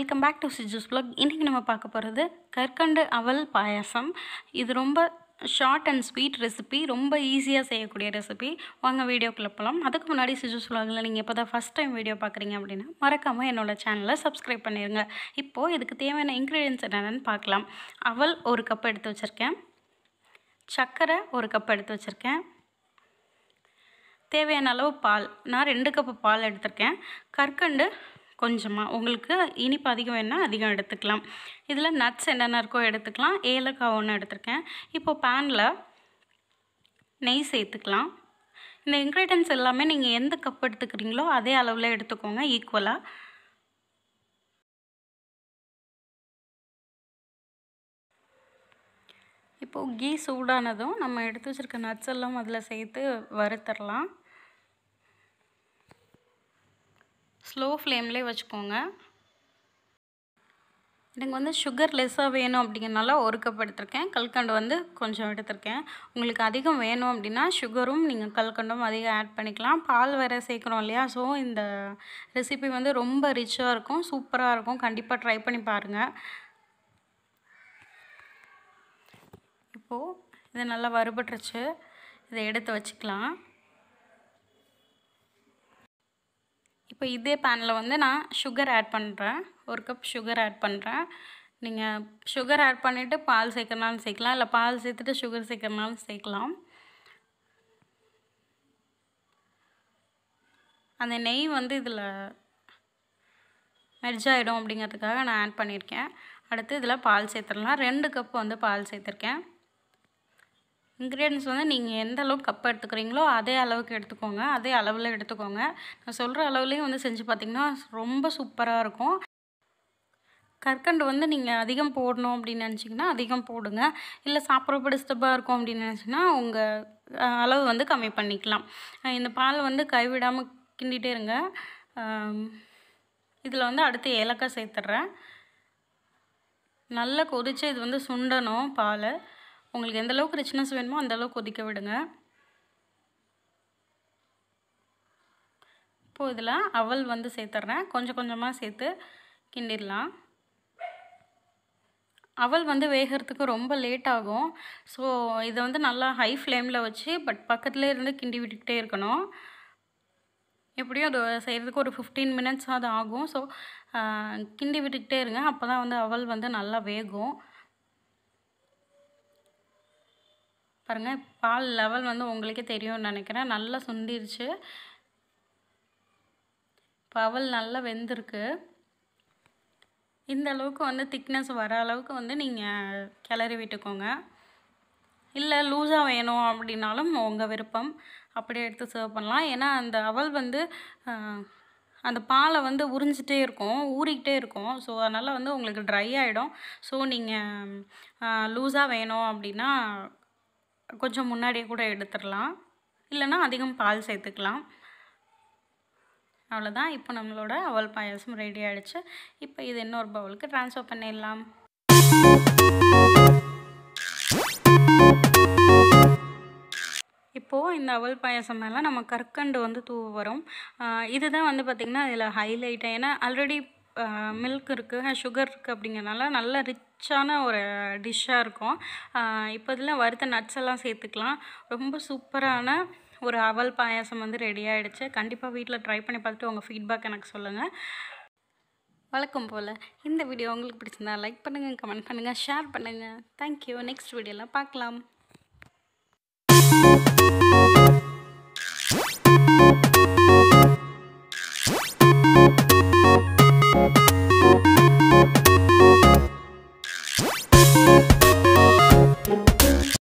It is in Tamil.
வெல்கம் பேக் டு சிஜூஸ் பிளாக் இன்றைக்கி நம்ம பார்க்க போகிறது கற்கண்டு அவல் பாயாசம். இது ரொம்ப ஷார்ட் அண்ட் ஸ்வீட் ரெசிபி ரொம்ப ஈஸியாக செய்யக்கூடிய ரெசிபி வாங்க வீடியோக்குள்ளே போகலாம் அதுக்கு முன்னாடி சிஜூஸ் vlogல நீங்கள் இப்போ தான் ஃபஸ்ட் டைம் வீடியோ பார்க்குறீங்க அப்படின்னா மறக்காமல் என்னோட சேனலை சப்ஸ்கிரைப் பண்ணிடுங்க இப்போது இதுக்கு தேவையான இன்க்ரீடியன்ஸ் என்னென்னு பார்க்கலாம். அவல் ஒரு கப் எடுத்து வச்சுருக்கேன். சர்க்கரை ஒரு கப் எடுத்து வச்சுருக்கேன். தேவையான அளவு பால். நான் ரெண்டு கப்பு பால் எடுத்திருக்கேன். கற்கண்டு கொஞ்சமாக உங்களுக்கு இனிப்பு அதிகம் வேணால் அதிகம் எடுத்துக்கலாம். இதில் நட்ஸ் என்னென்ன இருக்கோ எடுத்துக்கலாம். ஏலக்காய் ஒன்று எடுத்திருக்கேன். இப்போ பேனில் நெய் சேர்த்துக்கலாம். இந்த இன்க்ரீடியன்ஸ் எல்லாமே நீங்கள் எந்த கப் எடுத்துக்கிறீங்களோ அதே அளவில் எடுத்துக்கோங்க ஈக்குவலாக இப்போது கீ சூடானதும் நம்ம எடுத்து வச்சுருக்க நட்ஸ் எல்லாம் அதில் சேர்த்து வறுத்தரலாம். ஸ்லோ ஃப்ளேம்லேயே வச்சுக்கோங்க. எனக்கு வந்து சுகர் லெஸ்ஸாக வேணும் அப்படிங்கிறனால ஒரு கப் எடுத்திருக்கேன் கல்கண்டு வந்து கொஞ்சம் எடுத்திருக்கேன். உங்களுக்கு அதிகம் வேணும் அப்படின்னா சுகரும் நீங்கள் கல்கண்டும் அதிகம் ஆட் பண்ணிக்கலாம். பால் வேறு சேர்க்குறோம் இல்லையா? ஸோ இந்த ரெசிபி வந்து ரொம்ப ரிச்சாக இருக்கும். சூப்பராக இருக்கும். கண்டிப்பாக ட்ரை பண்ணி பாருங்கள் இப்போது இது நல்லா வறுபட்டுருச்சு. இதை எடுத்து வச்சுக்கலாம். இப்போ இதே பேனில் வந்து நான் சுகர் ஆட் பண்ணுறேன் ஒரு கப் சுகர் ஆட் பண்ணுறேன் நீங்கள் சுகர் ஆட் பண்ணிவிட்டு பால் சேர்க்கறனாலும் சேர்க்கலாம். இல்லை பால் சேர்த்துட்டு சுகர் சேர்க்கறனாலும் சேர்க்கலாம். அந்த நெய் வந்து இதில் மெர்ஜ் ஆகிடும் அப்படிங்கிறதுக்காக நான் ஆட் பண்ணியிருக்கேன். அடுத்து இதில் பால் சேர்த்துடலாம். ரெண்டு கப் வந்து பால் சேர்த்துருக்கேன். இன்க்ரீடியன்ஸ் வந்து நீங்கள் எந்த அளவுக்கு கப் எடுத்துக்கிறீங்களோ அதே அளவுக்கு எடுத்துக்கோங்க. அதே அளவில் எடுத்துக்கோங்க. நான் சொல்கிற அளவுலேயும் வந்து செஞ்சு பார்த்திங்கன்னா ரொம்ப சூப்பராக இருக்கும். கற்கண்டு வந்து நீங்கள் அதிகம் போடணும் அப்படின்னு நினச்சிங்கன்னா அதிகம் போடுங்க. இல்லை சாப்பிட்றப்ப டிஸ்டர்பாக இருக்கும் அப்படின்னு நினச்சிங்கன்னா உங்கள் அளவு வந்து கம்மி பண்ணிக்கலாம். இந்த பால் வந்து கைவிடாமல் கிண்டிகிட்டே இருங்க. இதில் வந்து அடுத்து ஏலக்காய் சேர்த்துட்றேன் நல்லா கொதித்து இது வந்து சுண்டணும் பால். உங்களுக்கு எந்தளவுக்கு ரிச்னஸ் வேணுமோ அந்தளவுக்கு கொதிக்க விடுங்க. இப்போது இதில் அவல் வந்து சேர்த்துட்றேன் கொஞ்சம் கொஞ்சமாக சேர்த்து கிண்டிடலாம். அவல் வந்து வேகிறதுக்கு ரொம்ப லேட் ஆகும். ஸோ இதை வந்து நல்லா ஹை ஃப்ளேமில் வச்சு பட் பக்கத்துலேயே இருந்து கிண்டி விட்டுக்கிட்டே இருக்கணும். எப்படியும் அது செய்கிறதுக்கு ஒரு ஃபிஃப்டீன் மினிட்ஸ் அது ஆகும். ஸோ கிண்டி விட்டுக்கிட்டே இருங்க. அப்போ தான் வந்து அவல் வந்து நல்லா வேகும். பாருங்கள் பால் லெவல் வந்து உங்களுக்கே தெரியும்னு நினைக்கிறேன். நல்லா சுண்டிருச்சு. பவல் நல்லா வெந்திருக்கு. இந்த அளவுக்கு வந்து திக்னஸ் வர அளவுக்கு வந்து நீங்கள் கிளறி விட்டுக்கோங்க. இல்லை லூஸாக வேணும் அப்படின்னாலும் உங்கள் விருப்பம். அப்படியே எடுத்து சர்வ் பண்ணலாம். ஏன்னா அந்த அவல் வந்து அந்த பாலை வந்து உறிஞ்சிட்டே இருக்கும் ஊறிக்கிட்டே இருக்கும். ஸோ அதனால் வந்து உங்களுக்கு ட்ரை ஆகிடும் ஸோ நீங்கள் லூஸாக வேணும் அப்படின்னா கொஞ்சம் முன்னாடியே கூட எடுத்துடலாம். இல்லைனா அதிகம் பால் சேர்த்துக்கலாம். அவ்வளோதான் இப்போ நம்மளோட அவல் பாயாசம் ரெடி ஆகிடுச்சு இப்போ இது இன்னொரு பவுலுக்கு ட்ரான்ஸ்ஃபர் பண்ணிடலாம். இப்போது இந்த அவல் பாயாசம் மேலே நம்ம கற்கண்டு வந்து தூவ வரும். இதுதான் வந்து பார்த்திங்கன்னா இதில் ஹைலைட்டாக ஏன்னா ஆல்ரெடி மில்க் இருக்குது சுகர் இருக்குது அப்படிங்கிறனால நல்ல ரிச்சான ஒரு டிஷ்ஷாக இருக்கும். இப்போ இதில் வறுத்த நட்ஸ் எல்லாம் சேர்த்துக்கலாம். ரொம்ப சூப்பரான ஒரு அவல் பாயாசம் வந்து ரெடி ஆகிடுச்சு கண்டிப்பாக வீட்டில் ட்ரை பண்ணி பார்த்துட்டு உங்கள் ஃபீட்பேக் எனக்கு சொல்லுங்கள் வழக்கம் போல் இந்த வீடியோ உங்களுக்கு பிடிச்சிருந்தா லைக் பண்ணுங்கள் கமெண்ட் பண்ணுங்கள் ஷேர் பண்ணுங்கள் தேங்க்யூ நெக்ஸ்ட் வீடியோவில் பார்க்கலாம்.